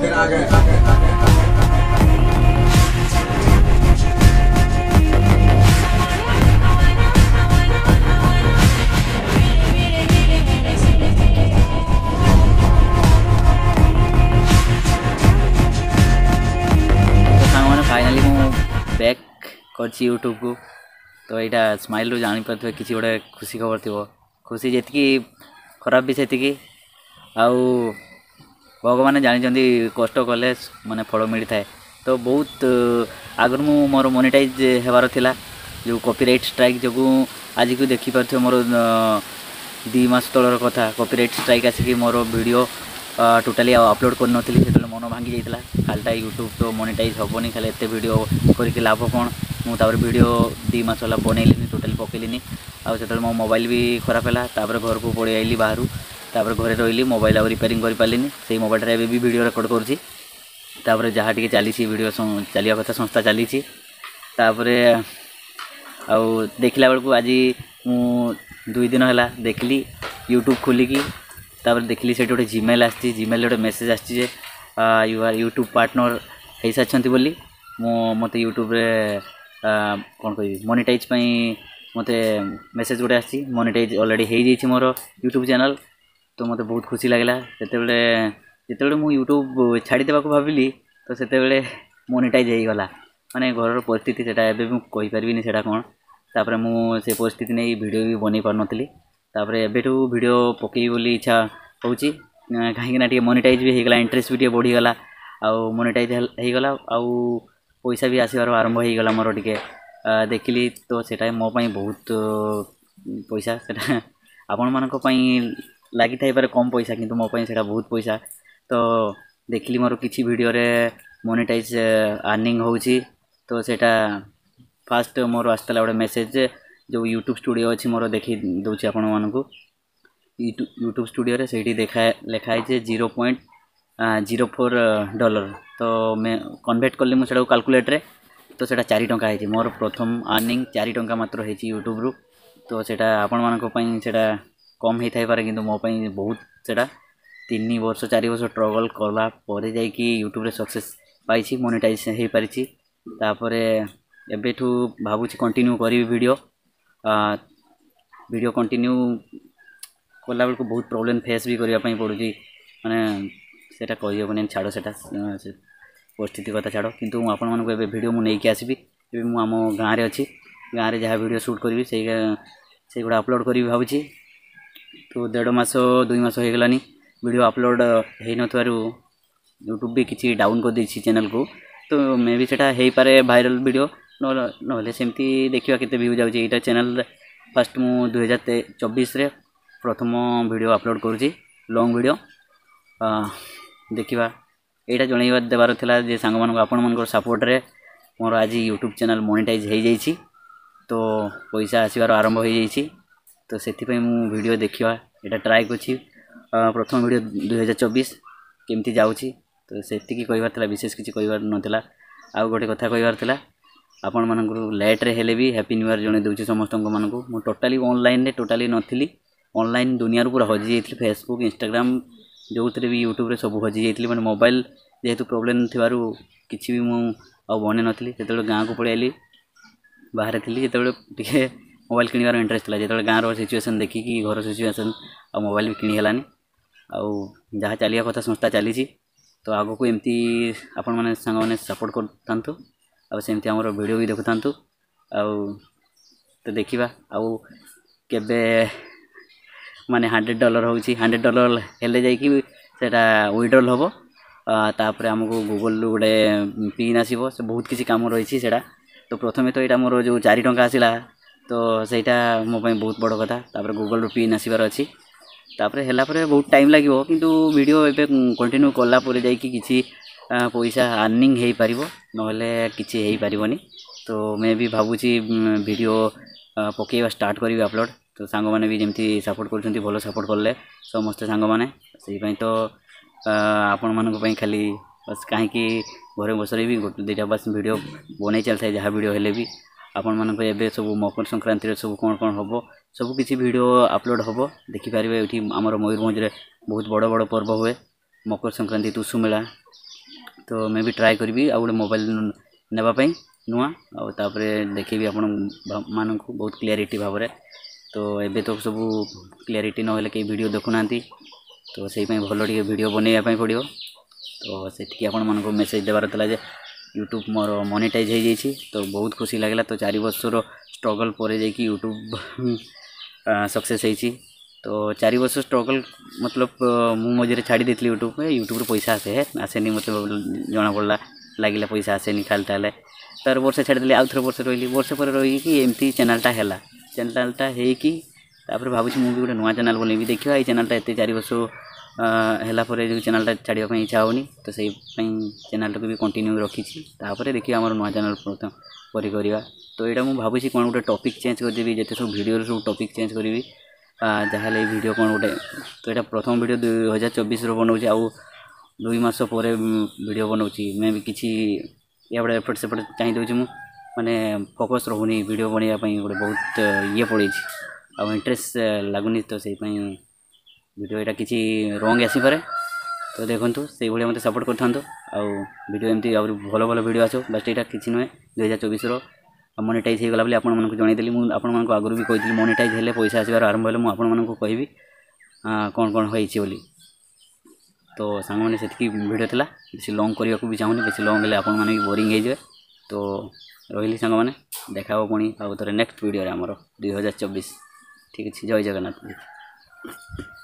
फिर आ गए आ गए आ गए ফাইনালি মু ব্যাক করছি ইউট্যুবকু তো এইটা স্মাইলু জানিপারে কিছু গোটে খুশি খবর থিব খুশি যেতিকি ଖରାପ ବି ସେତିକି ଆଉ ଭଗବାନ ଜାଣିଛନ୍ତି କଷ୍ଟ କଲେ ମାନେ ଫଳ ମିଳିଥାଏ ତ ବହୁତ ଆଗରୁ ମୁଁ ମୋର ମନିଟାଇଜ୍ ହେବାର ଥିଲା ଯେଉଁ କପିରାଇଟ୍ ଷ୍ଟ୍ରାଇକ୍ ଯୋଗୁଁ ଆଜିକୁ ଦେଖିପାରୁଥିବେ ମୋର ଦୁଇ ମାସ ତଳର କଥା କପିରାଇଟ୍ ଷ୍ଟ୍ରାଇକ୍ ଆସିକି ମୋର ଭିଡ଼ିଓ ଟୋଟାଲି ଆଉ ଅପଲୋଡ଼ କରିନଥିଲି ସେତେବେଳେ ମନ ଭାଙ୍ଗି ଯାଇଥିଲା ଖାଲିଟା ୟୁଟ୍ୟୁବ୍ ତ ମନିଟାଇଜ୍ ହେବନି ଖାଲି ଏତେ ଭିଡ଼ିଓ କରିକି ଲାଭ କ'ଣ ମୁଁ ତାପରେ ଭିଡ଼ିଓ ଦୁଇ ମାସ ହେଲା ବନେଇଲିନି ଟୋଟାଲି ପକେଇଲିନି ଆଉ ସେତେବେଳେ ମୋ ମୋବାଇଲ୍ ବି ଖରାପ ହେଲା ତାପରେ ଘରକୁ ପଳେଇ ଆଇଲି ବାହାରୁ ତାପରେ ଘରେ ରହିଲି ମୋବାଇଲ ଆଉ ରିପେୟାରିଂ କରିପାରିଲିନି ସେଇ ମୋବାଇଲରେ ଏବେ ବି ଭିଡ଼ିଓ ରେକର୍ଡ଼ କରୁଛି ତାପରେ ଯାହା ଟିକେ ଚାଲିଛି ଭିଡ଼ିଓ ଚାଲିବା କଥା ସଂସ୍ଥା ଚାଲିଛି ତାପରେ ଆଉ ଦେଖିଲା ବେଳକୁ ଆଜି ମୁଁ ଦୁଇ ଦିନ ହେଲା ଦେଖିଲି ୟୁଟ୍ୟୁବ୍ ଖୋଲିକି ତାପରେ ଦେଖିଲି ସେଠି ଗୋଟେ ଜିମେଲ୍ ଆସିଛି ଜିମେଲ୍ରେ ଗୋଟେ ମେସେଜ୍ ଆସିଛି ଯେ ୟୁ ଆର୍ ୟୁଟ୍ୟୁବ୍ ପାର୍ଟନର୍ ହେଇସାରିଛନ୍ତି ବୋଲି ମୁଁ ମୋତେ ୟୁଟ୍ୟୁବ୍ରେ କ'ଣ କହିବି ମନିଟାଇଜ୍ ପାଇଁ ମୋତେ ମେସେଜ୍ ଗୋଟେ ଆସିଛି ମନିଟାଇଜ୍ ଅଲରେଡ଼ି ହେଇଯାଇଛି ମୋର ୟୁଟ୍ୟୁବ୍ ଚ୍ୟାନେଲ୍ ତ ମୋତେ ବହୁତ ଖୁସି ଲାଗିଲା ସେତେବେଳେ ଯେତେବେଳେ ମୁଁ ୟୁଟ୍ୟୁବ୍ ଛାଡ଼ିଦେବାକୁ ଭାବିଲି ତ ସେତେବେଳେ ମୋନିଟାଇଜ୍ ହେଇଗଲା ମାନେ ଘରର ପରିସ୍ଥିତି ସେଇଟା ଏବେ ମୁଁ କହିପାରିବିନି ସେଇଟା କ'ଣ ତା'ପରେ ମୁଁ ସେ ପରିସ୍ଥିତି ନେଇ ଭିଡ଼ିଓ ବି ବନେଇ ପାରୁନଥିଲି ତା'ପରେ ଏବେଠୁ ଭିଡ଼ିଓ ପକେଇବି ବୋଲି ଇଚ୍ଛା ହେଉଛି କାହିଁକିନା ଟିକେ ମୋନିଟାଇଜ୍ ବି ହେଇଗଲା ଇଣ୍ଟରେଷ୍ଟ ବି ଟିକେ ବଢ଼ିଗଲା ଆଉ ମୋନିଟାଇଜ୍ ହେଇଗଲା ଆଉ ପଇସା ବି ଆସିବାର ଆରମ୍ଭ ହେଇଗଲା ମୋର ଟିକେ ଦେଖିଲି ତ ସେଇଟା ମୋ ପାଇଁ ବହୁତ ପଇସା ସେଇଟା ଆପଣମାନଙ୍କ ପାଇଁ ଲାଗିଥାଇପାରେ କମ୍ ପଇସା କିନ୍ତୁ ମୋ ପାଇଁ ସେଇଟା ବହୁତ ପଇସା ତ ଦେଖିଲି ମୋର କିଛି ଭିଡ଼ିଓରେ ମୋନିଟାଇଜ୍ ଆର୍ନିଂ ହେଉଛି ତ ସେଇଟା ଫାର୍ଷ୍ଟ ମୋର ଆସିଥିଲା ଗୋଟେ ମେସେଜ୍ ଯେଉଁ ୟୁଟ୍ୟୁବ୍ ଷ୍ଟୁଡ଼ିଓ ଅଛି ମୋର ଦେଖି ଦେଉଛି ଆପଣମାନଙ୍କୁ ୟୁଟ୍ୟୁବ୍ ଷ୍ଟୁଡ଼ିଓରେ ସେଇଠି ଦେଖା ଲେଖା ହେଇଛି zero point zero four dollar ତ ମେ କନଭର୍ଟ କଲି ମୁଁ ସେଇଟାକୁ କାଲକୁଲେଟରେ ତ ସେଇଟା ଚାରି ଟଙ୍କା ହେଇଛି ମୋର ପ୍ରଥମ ଆର୍ନିଂ ଚାରି ଟଙ୍କା ମାତ୍ର ହେଇଛି ୟୁଟ୍ୟୁବ୍ରୁ ତ ସେଇଟା ଆପଣମାନଙ୍କ ପାଇଁ ସେଇଟା କମ୍ ହେଇଥାଇପାରେ କିନ୍ତୁ ମୋ ପାଇଁ ବହୁତ ସେଇଟା ତିନି ବର୍ଷ ଚାରି ବର୍ଷ ଷ୍ଟ୍ରଗଲ୍ କଲା ପରେ ଯାଇକି ୟୁଟ୍ୟୁବ୍ରେ ସକ୍ସେସ୍ ପାଇଛି ମୋନିଟାଇଜ୍ ହେଇପାରିଛି ତାପରେ ଏବେଠୁ ଭାବୁଛି କଣ୍ଟିନ୍ୟୁ କରିବି ଭିଡ଼ିଓ ଭିଡ଼ିଓ କଣ୍ଟିନ୍ୟୁ କଲାବେଳକୁ ବହୁତ ପ୍ରୋବ୍ଲେମ୍ ଫେସ୍ ବି କରିବା ପାଇଁ ପଡ଼ୁଛି ମାନେ ସେଇଟା କହିହେବନି ଛାଡ଼ ସେଇଟା ପରିସ୍ଥିତି କଥା ଛାଡ଼ କିନ୍ତୁ ମୁଁ ଆପଣମାନଙ୍କୁ ଏବେ ଭିଡ଼ିଓ ମୁଁ ନେଇକି ଆସିବି ଏବେ ମୁଁ ଆମ ଗାଁରେ ଅଛି ଗାଁରେ ଯାହା ଭିଡ଼ିଓ ସୁଟ୍ କରିବି ସେଇ ସେଇଗୁଡ଼ା ଅପଲୋଡ଼ କରିବି ଭାବୁଛି तो देस दुई मस हो गलानी भिड अपलोड हो नूट्यूब भी किसी डाउन कर देसी चैनल को तो मे भी सेटा हो पाए भाइराल भिड नमी देखा के जा चेल फास्ट मुझ दुई चबीस प्रथम भिड अपलोड कर लंग भिड देखा यहाँ जन देवार सांग मानक सपोर्ट्रे मोर आज यूट्यूब चेल मोनिटाइज हो तो पैसा आसवर आरंभ हो जाएगी तो से भिड देखा यहाँ ट्राए कर प्रथम भिड दुई हजार चौबीस केमती जाऊँ तो से विशेष किसी कहार नाला आउ गोटे कथा कहार आपण मूँ लेट्रेले भी हापी न्यू इयर जनई दूसरी समस्त मूँ टोटाली अनलाइन टोटाली नी अनल दुनिया पूरा हजि जाइए फेसबुक इनस्टाग्राम जो थे भी यूट्यूब सब हजि जाइए मैंने मोबाइल जेहतु प्रोब्लेम थी कि भी मुझे बन नी से गाँव को पलि बाहर थी जो ମୋବାଇଲ କିଣିବାର ଇଣ୍ଟରେଷ୍ଟ ଥିଲା ଯେତେବେଳେ ଗାଁର ସିଚୁଏସନ୍ ଦେଖିକି ଘର ସିଚୁଏସନ୍ ଆଉ ମୋବାଇଲ ବି କିଣି ହେଲାନି ଆଉ ଯାହା ଚାଲିବା କଥା ସଂସ୍ଥା ଚାଲିଛି ତ ଆଗକୁ ଏମିତି ଆପଣମାନେ ସାଙ୍ଗମାନେ ସପୋର୍ଟ କରିଥାନ୍ତୁ ଆଉ ସେମିତି ଆମର ଭିଡ଼ିଓ ବି ଦେଖୁଥାନ୍ତୁ ଆଉ ତ ଦେଖିବା ଆଉ କେବେ ମାନେ ହଣ୍ଡ୍ରେଡ଼ ଡଲାର ହେଉଛି ହଣ୍ଡ୍ରେଡ଼ ଡଲାର ହେଲେ ଯାଇକି ସେଇଟା ୱିଡ୍ରଲ୍ ହେବ ତାପରେ ଆମକୁ ଗୁଗଲ୍ରୁ ଗୋଟେ ପିନ୍ ଆସିବ ସେ ବହୁତ କିଛି କାମ ରହିଛି ସେଇଟା ତ ପ୍ରଥମେ ତ ଏଇଟା ମୋର ଯେଉଁ ଚାରି ଟଙ୍କା ଆସିଲା ତ ସେଇଟା ମୋ ପାଇଁ ବହୁତ ବଡ଼ କଥା ତା'ପରେ ଗୁଗଲ୍ର ପିନ୍ ଆସିବାର ଅଛି ତା'ପରେ ହେଲା ପରେ ବହୁତ ଟାଇମ୍ ଲାଗିବ କିନ୍ତୁ ଭିଡ଼ିଓ ଏବେ କଣ୍ଟିନ୍ୟୁ କଲା ପରେ ଯାଇକି କିଛି ପଇସା ଆର୍ନିଂ ହୋଇପାରିବ ନହେଲେ କିଛି ହୋଇପାରିବନି ତ ମୁଁ ବି ଭାବୁଛି ଭିଡ଼ିଓ ପକାଇବା ଷ୍ଟାର୍ଟ କରିବି ଅପଲୋଡ଼ ତ ସାଙ୍ଗମାନେ ବି ଯେମିତି ସପୋର୍ଟ କରୁଛନ୍ତି ଭଲ ସପୋର୍ଟ କଲେ ସମସ୍ତେ ସାଙ୍ଗମାନେ ସେଇପାଇଁ ତ ଆପଣମାନଙ୍କ ପାଇଁ ଖାଲି ବାସ୍ କାହିଁକି ଘରେ ବସରେ ବି ଗୋଟେ ଦୁଇଟା ବାସ୍ ଭିଡ଼ିଓ ବନେଇ ଚାଲିଥାଏ ଯାହା ଭିଡ଼ିଓ ହେଲେ ବି ଆପଣମାନଙ୍କୁ ଏବେ ସବୁ ମକର ସଂକ୍ରାନ୍ତିରେ ସବୁ କ'ଣ କ'ଣ ହେବ ସବୁ କିଛି ଭିଡ଼ିଓ ଅପଲୋଡ଼ ହେବ ଦେଖିପାରିବେ ଏଠି ଆମର ମୟୂରଭଞ୍ଜରେ ବହୁତ ବଡ଼ ବଡ଼ ପର୍ବ ହୁଏ ମକର ସଂକ୍ରାନ୍ତି ଟୁସୁ ମେଳା ତ ମୁଁ ବି ଟ୍ରାଏ କରିବି ଆଉ ଗୋଟେ ମୋବାଇଲ୍ ନେବା ପାଇଁ ନୂଆ ଆଉ ତାପରେ ଦେଖେଇବି ଆପଣମାନଙ୍କୁ ବହୁତ କ୍ଲାରିଟି ଭାବରେ ତ ଏବେ ତ ସବୁ କ୍ଲାରିଟି ନହେଲେ କେହି ଭିଡ଼ିଓ ଦେଖୁନାହାନ୍ତି ତ ସେଇପାଇଁ ଭଲ ଟିକେ ଭିଡ଼ିଓ ବନେଇବା ପାଇଁ ପଡ଼ିବ ତ ସେତିକି ଆପଣମାନଙ୍କୁ ମେସେଜ୍ ଦେବାର ଥିଲା ଯେ यूट्यूब मोर मनिटाइज हो जाए तो बहुत खुशी लगला तो चार बर्षर स्ट्रगल पर यूट्यूब सक्सेस तो चार बर्ष स्ट्रगल मतलब मुझे छाड़ी दे यूट्यूब यूट्यूब पैसा आसे आसे मतलब जना पड़ा लगे पैसा आसे खाली तेल तार बर्षे छाड़ी आउ थे बर्षे रही बर्षे पर रही एमती चेलटा है चेलटा होपर भाई मुझे गोटे नुआ चेल बन देखिए ये चेलटा एत चार बर्ष ହେଲା ପରେ ଯେଉଁ ଚ୍ୟାନେଲ୍ଟା ଛାଡ଼ିବା ପାଇଁ ଇଚ୍ଛା ହେଉନି ତ ସେଇ ପାଇଁ ଚ୍ୟାନେଲ୍ଟାକୁ ବି କଣ୍ଟିନ୍ୟୁ ରଖିଛି ତା'ପରେ ଦେଖିବା ଆମର ନୂଆ ଚ୍ୟାନେଲ୍ ପରି କରିବା ତ ଏଇଟା ମୁଁ ଭାବୁଛି କ'ଣ ଗୋଟେ ଟପିକ୍ ଚେଞ୍ଜ କରିଦେବି ଯେତେ ସବୁ ଭିଡ଼ିଓର ସବୁ ଟପିକ୍ ଚେଞ୍ଜ କରିବି ଯାହାହେଲେ ଏଇ ଭିଡ଼ିଓ କ'ଣ ଗୋଟେ ତ ଏଇଟା ପ୍ରଥମ ଭିଡ଼ିଓ ଦୁଇ ହଜାର ଚବିଶର ବନାଉଛି ଆଉ ଦୁଇ ମାସ ପରେ ଭିଡ଼ିଓ ବନାଉଛି ମେ ବି କିଛି ଇଆଡ଼େ ଏପଟ ସେପଟ ଚାହିଁ ଦେଉଛି ମୁଁ ମାନେ ଫୋକସ୍ ରହୁନି ଭିଡ଼ିଓ ବନେଇବା ପାଇଁ ଗୋଟେ ବହୁତ ଇଏ ପଡ଼େଇଛି ଆଉ ଇଣ୍ଟରେଷ୍ଟ ଲାଗୁନି ତ ସେଇପାଇଁ ভিডিওটা কিছু রং আসিপারে তো দেখুন সেইভাবে মতো সপোর্ট করে থাকতো আডিও এমতি আহরি ভালো ভালো ভিডিও আসো বাস এটা কিছু নুহে দুই হাজার চবিশর মনিটাইজ হয়ে গলা বলে আপনার জনাইদেলি মু আপনার আগর বি কইলি মনিটাইজ হলে পয়সা আসবার আরম্ভ হলে মু আপনার কহবি কোণ কোণ হয়েছে বলে তো সাংগ মানে সেটি ভিডিও লা বেশি লং করা চাহুনি বেশি লং হলে আপনার বোরিং হয়ে যাবে তো রহলি সাংগ মানে দেখা হব পুঁ আউ থরে নেক্সট ভিডিওরে আমার দুই হাজার চবিশ ঠিক আছে জয় জগন্নাথ